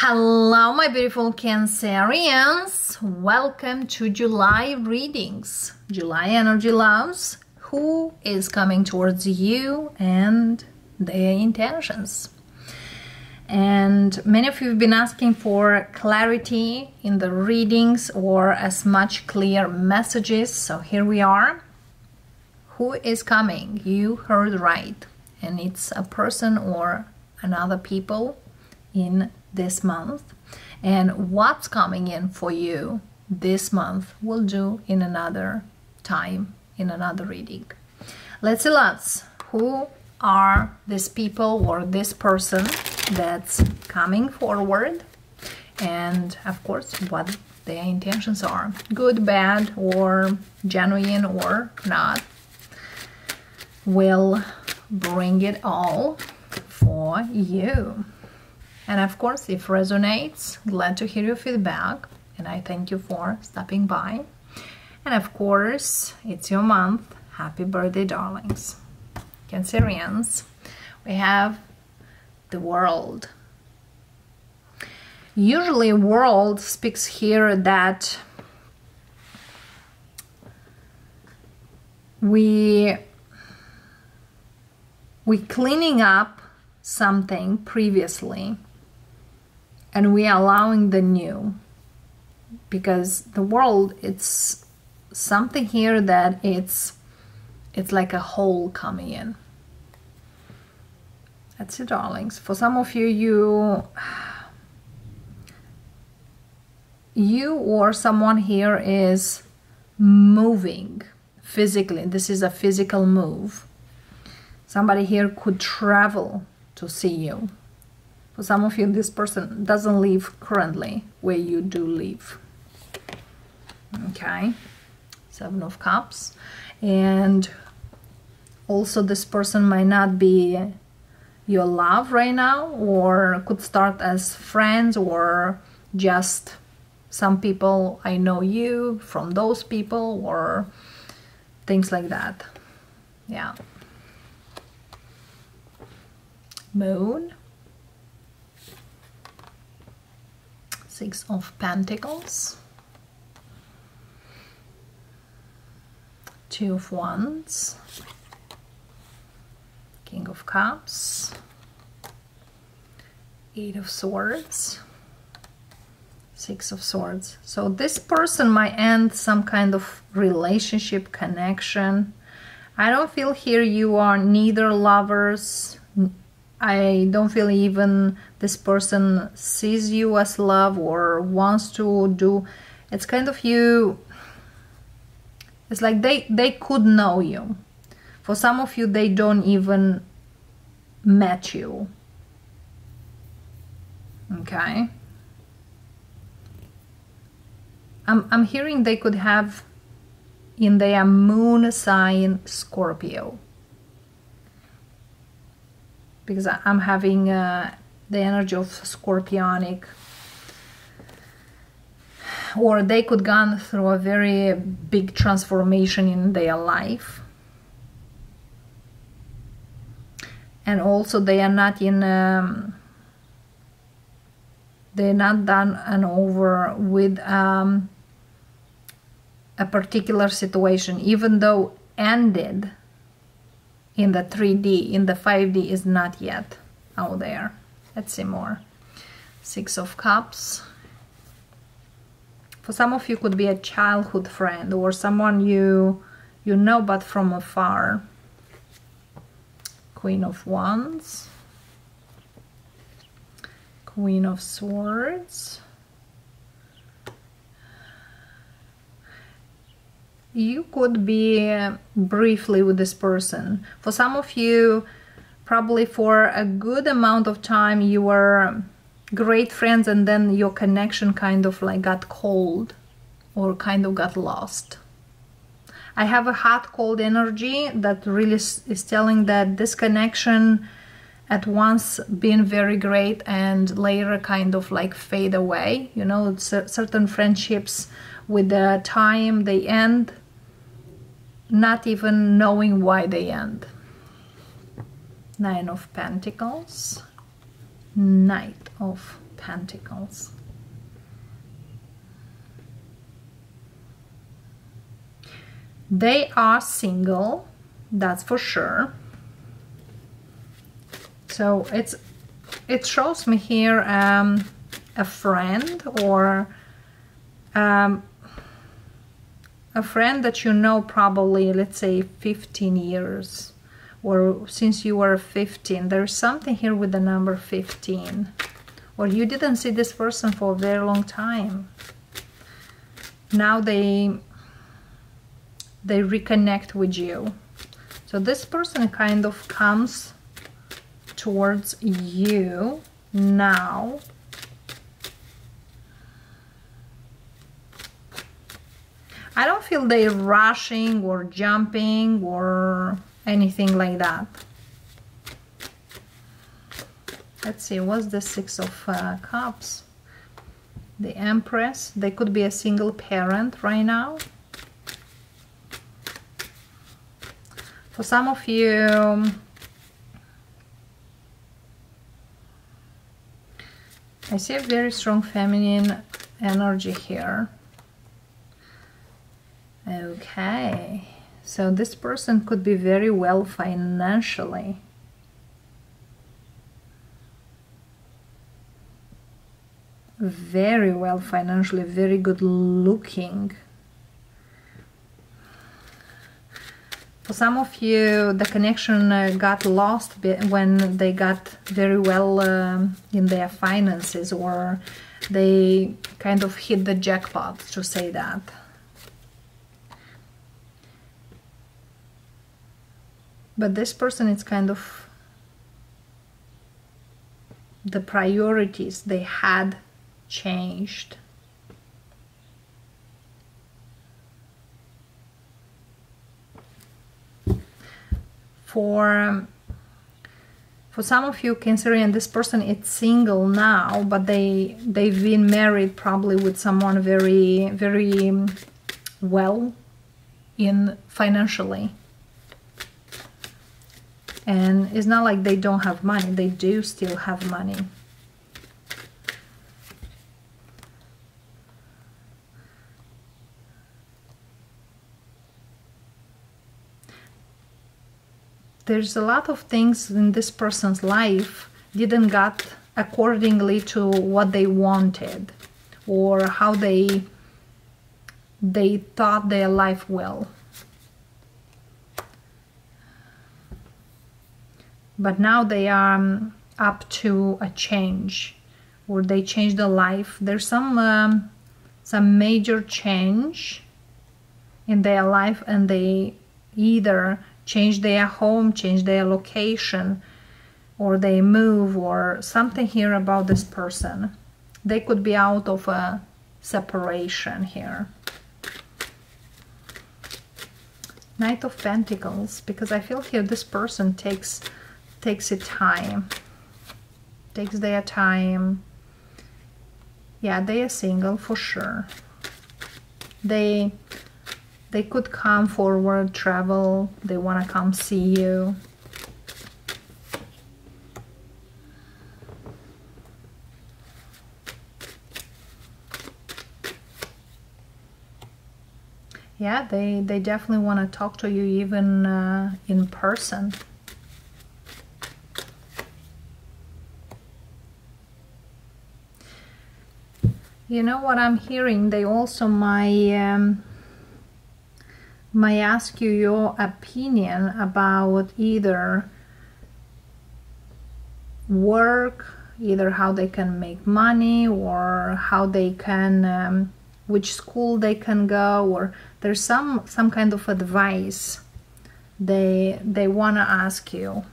Hello, my beautiful Cancerians. Welcome to July readings. July energy loves who is coming towards you and their intentions. And many of you have been asking for clarity in the readings or as much clear messages. So here we are. Who is coming? You heard right. And it's a person or another people in this month and what's coming in for you this month we'll do in another time in another reading. Let's see lots who are these people or this person that's coming forward? And of course what their intentions are good bad or genuine or not. Will bring it all for you and of course, if resonates, glad to hear your feedback. And I thank you for stopping by. And of course, it's your month. Happy birthday, darlings. Cancerians, we have the world. Usually, world speaks here that we we cleaning up something previously and we are allowing the new. Because the world it's something here that it's it's like a hole coming in. That's it darlings. For some of you you you or someone here is moving physically. This is a physical move. Somebody here could travel to see you for some of you, this person doesn't live currently where you do live. Okay, Seven of Cups. And also this person might not be your love right now or could start as friends or just some people I know you from those people or things like that. Yeah. Moon. Six of Pentacles, Two of Wands, King of Cups, Eight of Swords, Six of Swords. So this person might end some kind of relationship connection. I don't feel here you are neither lovers I don't feel even this person sees you as love or wants to do it's kind of you it's like they they could know you. For some of you they don't even met you. Okay. I'm, I'm hearing they could have in their moon sign Scorpio because I'm having uh, the energy of scorpionic. Or they could gone through a very big transformation in their life. And also they are not in um, they're not done and over with um, a particular situation even though ended in the 3D, in the 5D is not yet out there. Let's see more. Six of Cups. For some of you could be a childhood friend or someone you you know but from afar. Queen of Wands. Queen of Swords. You could be briefly with this person. For some of you, probably for a good amount of time, you were great friends and then your connection kind of like got cold or kind of got lost. I have a hot cold energy that really is telling that this connection at once been very great and later kind of like fade away you know certain friendships with the time they end not even knowing why they end. Nine of Pentacles, Knight of Pentacles. They are single, that's for sure. So it's it shows me here um, a friend or um, a friend that you know probably let's say 15 years or since you were 15 there's something here with the number 15 or you didn't see this person for a very long time. Now they they reconnect with you. So this person kind of comes towards you now I don't feel they rushing or jumping or anything like that. Let's see, what's the Six of uh, Cups? The Empress. They could be a single parent right now. For some of you, I see a very strong feminine energy here. Okay, so this person could be very well financially. Very well financially, very good looking. For some of you, the connection uh, got lost when they got very well um, in their finances or they kind of hit the jackpot, to say that. But this person it's kind of the priorities they had changed. For for some of you Cancerian, this person is single now, but they they've been married probably with someone very very well in financially and it's not like they don't have money. They do still have money. There's a lot of things in this person's life didn't got accordingly to what they wanted or how they they thought their life will but now they are um, up to a change or they change the life. There's some um, some major change in their life and they either change their home change their location or they move or something here about this person. They could be out of a separation here. Knight of Pentacles because I feel here this person takes takes it time. Takes their time. Yeah they are single for sure. They they could come forward travel. They want to come see you. Yeah they they definitely want to talk to you even uh, in person You know what I'm hearing? They also might, um, ask you your opinion about either work, either how they can make money or how they can, um, which school they can go, or there's some some kind of advice they they want to ask you.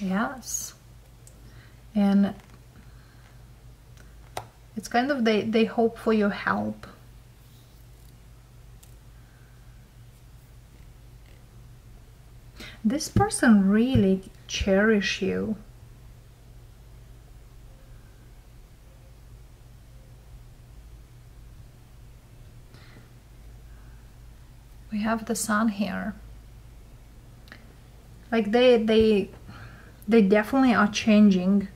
Yes. And it's kind of they, they hope for your help. This person really cherish you. We have the sun here. like they they they definitely are changing.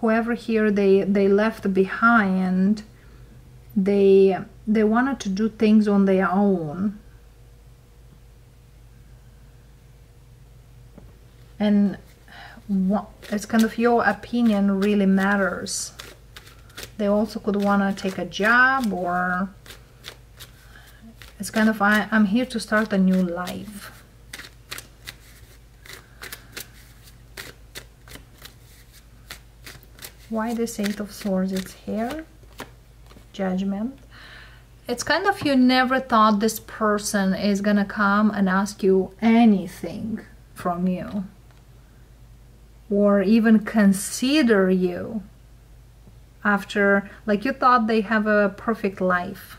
Whoever here they they left behind they they wanted to do things on their own. And what, it's kind of your opinion really matters. They also could want to take a job or it's kind of I, I'm here to start a new life why this eight of swords is here. Judgment. It's kind of you never thought this person is gonna come and ask you anything from you. Or even consider you after like you thought they have a perfect life.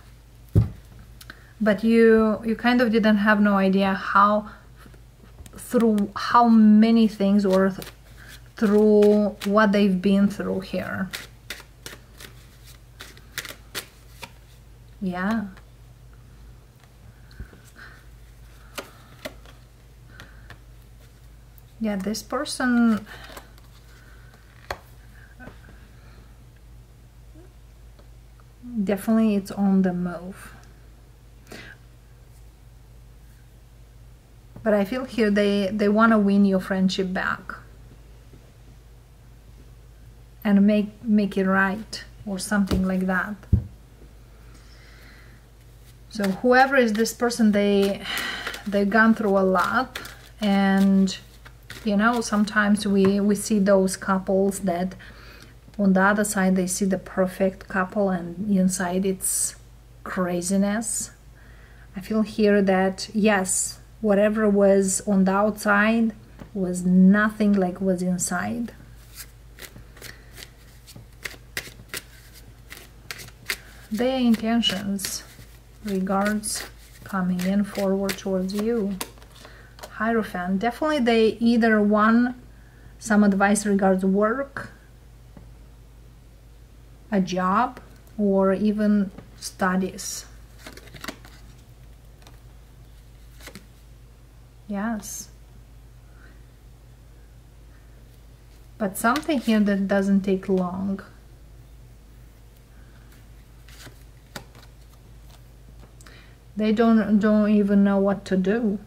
But you you kind of didn't have no idea how through how many things or through what they've been through here. Yeah. Yeah this person definitely it's on the move. But I feel here they they want to win your friendship back and make make it right or something like that. So whoever is this person they they've gone through a lot and you know sometimes we we see those couples that on the other side they see the perfect couple and inside it's craziness. I feel here that yes whatever was on the outside was nothing like was inside their intentions regards coming in forward towards you hierophant definitely they either want some advice regards work a job or even studies. Yes. But something here that doesn't take long. They don't don't even know what to do.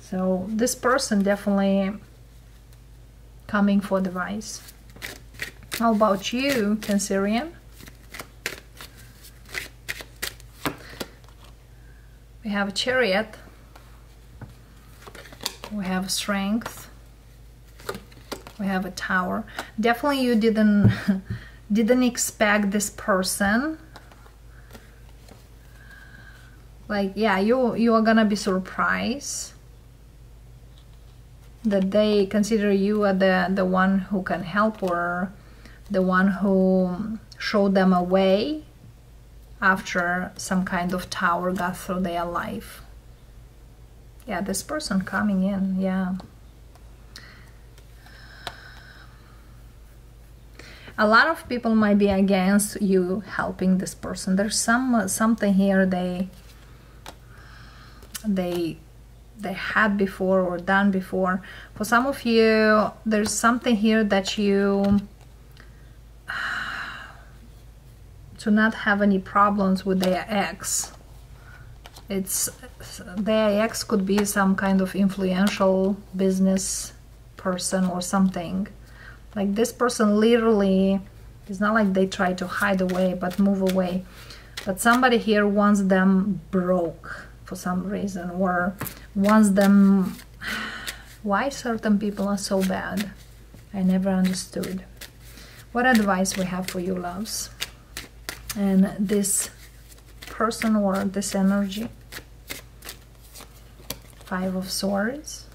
So this person definitely coming for advice. How about you, Cancerian? We have a chariot. We have strength. We have a tower. Definitely you didn't didn't expect this person. Like yeah, you you are gonna be surprised that they consider you are the the one who can help or the one who showed them a way after some kind of tower got through their life. Yeah, this person coming in, yeah. A lot of people might be against you helping this person. There's some something here they they they had before or done before. For some of you, there's something here that you to not have any problems with their ex. It's their ex could be some kind of influential business person or something. Like this person literally, it's not like they try to hide away but move away. But somebody here wants them broke for some reason or wants them... Why certain people are so bad? I never understood. What advice we have for you, loves? and this person or this energy five of swords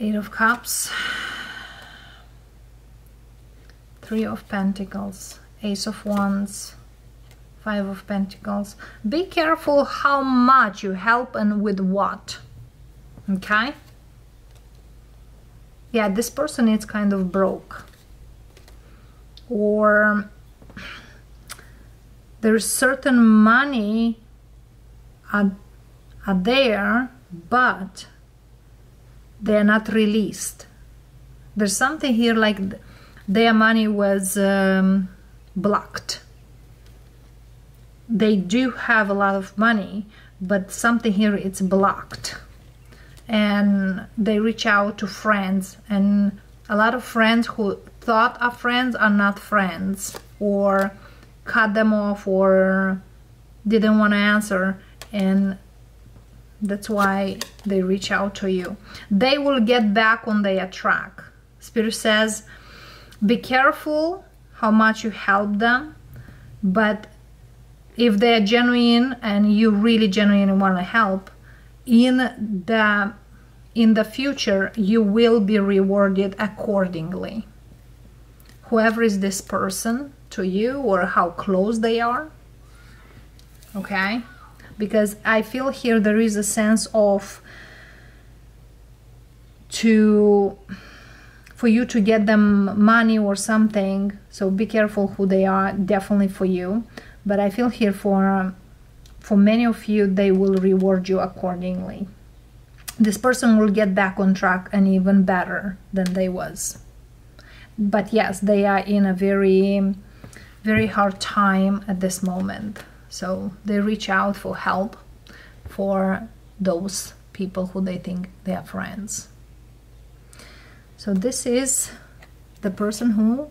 eight of cups three of pentacles ace of wands five of pentacles. Be careful how much you help and with what. Okay? Yeah this person is kind of broke. Or there's certain money are, are there but they're not released. There's something here like their money was um, blocked they do have a lot of money but something here it's blocked. And they reach out to friends and a lot of friends who thought are friends are not friends or cut them off or didn't want to answer and that's why they reach out to you. They will get back on their track spirit says be careful how much you help them but if they're genuine and you really genuinely want to help in the in the future you will be rewarded accordingly. Whoever is this person to you or how close they are okay? Because i feel here there is a sense of to for you to get them money or something so be careful who they are definitely for you but I feel here for um, for many of you they will reward you accordingly. This person will get back on track and even better than they was. But yes they are in a very very hard time at this moment. So they reach out for help for those people who they think they are friends. So this is the person who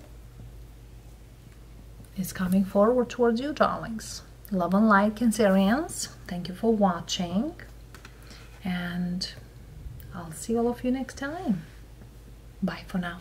is coming forward towards you, darlings. Love and light, Cancerians. Thank you for watching. And I'll see all of you next time. Bye for now.